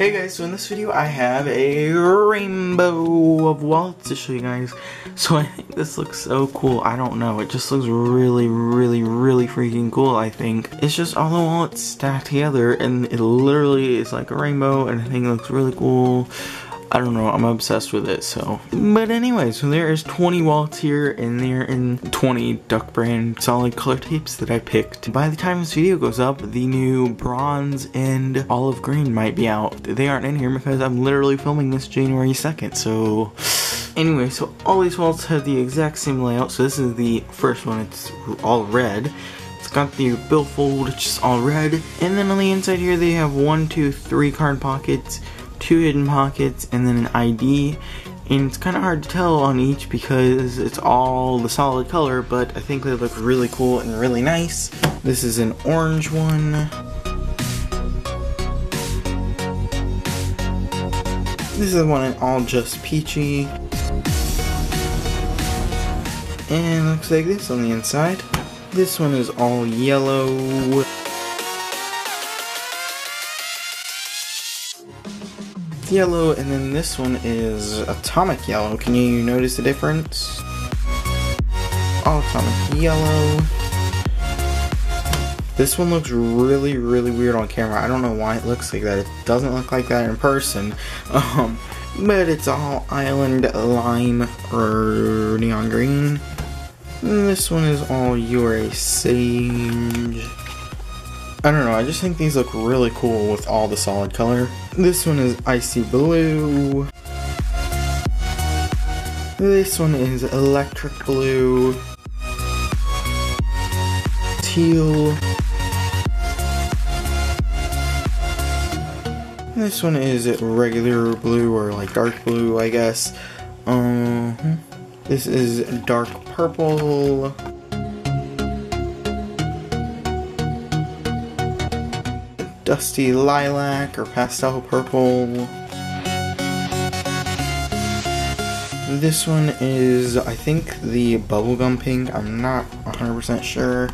Hey guys, so in this video I have a rainbow of wallets to show you guys. So I think this looks so cool. I don't know, it just looks really, really, really freaking cool, I think. It's just all the wallets stacked together and it literally is like a rainbow and I think it looks really cool. I don't know, I'm obsessed with it, so. But anyway, so there is 20 wallets here, and there in 20 Duck brand solid color tapes that I picked. By the time this video goes up, the new bronze and olive green might be out. They aren't in here because I'm literally filming this January 2nd, so. Anyway, so all these wallets have the exact same layout, so this is the first one, it's all red. It's got the billfold, which is all red. And then on the inside here, they have one, two, three card pockets, two hidden pockets, and then an ID. And it's kind of hard to tell on each because it's all the solid color, but I think they look really cool and really nice. This is an orange one. This is one in all just peachy. And looks like this on the inside. This one is all yellow. Yellow, and then this one is atomic yellow. Can you notice the difference? All atomic yellow. This one looks really, really weird on camera. I don't know why it looks like that. It doesn't look like that in person. Um, but it's all island lime or neon green. And this one is all URA sage. I don't know, I just think these look really cool with all the solid color. This one is icy blue. This one is electric blue. Teal. This one is regular blue or like dark blue, I guess. Um, this is dark purple. Dusty lilac or pastel purple. This one is, I think, the bubblegum pink. I'm not 100% sure.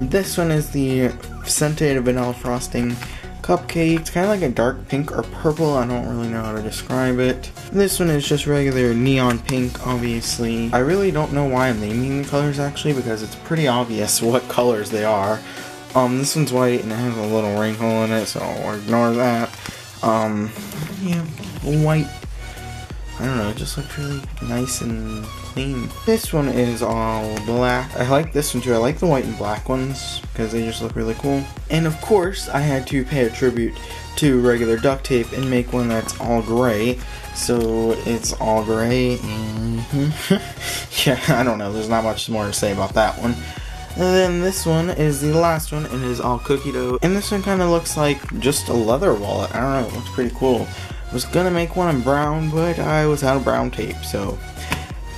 This one is the scented vanilla frosting cupcake. It's kind of like a dark pink or purple. I don't really know how to describe it. This one is just regular neon pink, obviously. I really don't know why I'm naming the colors actually because it's pretty obvious what colors they are. Um, this one's white and it has a little wrinkle in it, so I'll ignore that. Um, yeah, white. I don't know, it just looks really nice and clean. This one is all black. I like this one too. I like the white and black ones because they just look really cool. And of course, I had to pay a tribute to regular duct tape and make one that's all gray. So it's all gray. Mm -hmm. yeah, I don't know. There's not much more to say about that one. And then this one is the last one and is all cookie dough. And this one kind of looks like just a leather wallet. I don't know. It looks pretty cool. Was gonna make one in brown, but I was out of brown tape, so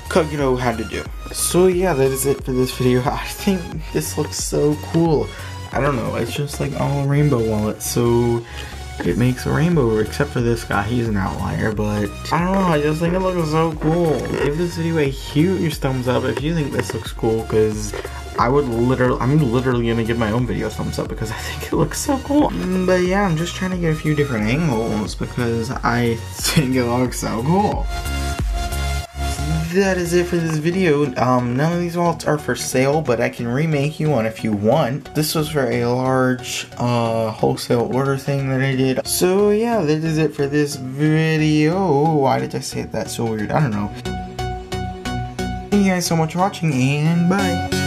dough had to do. So yeah, that is it for this video. I think this looks so cool. I don't know, it's just like all rainbow wallets, so it makes a rainbow, except for this guy, he's an outlier, but I don't know, I just think it looks so cool. Give this video a huge thumbs up if you think this looks cool, because I would literally, I'm literally gonna give my own video a thumbs up because I think it looks so cool. But yeah, I'm just trying to get a few different angles because I think it looks so cool that is it for this video. Um, none of these wallets are for sale, but I can remake you one if you want. This was for a large uh, wholesale order thing that I did. So yeah, that is it for this video. Why did I say that so weird? I don't know. Thank you guys so much for watching, and bye.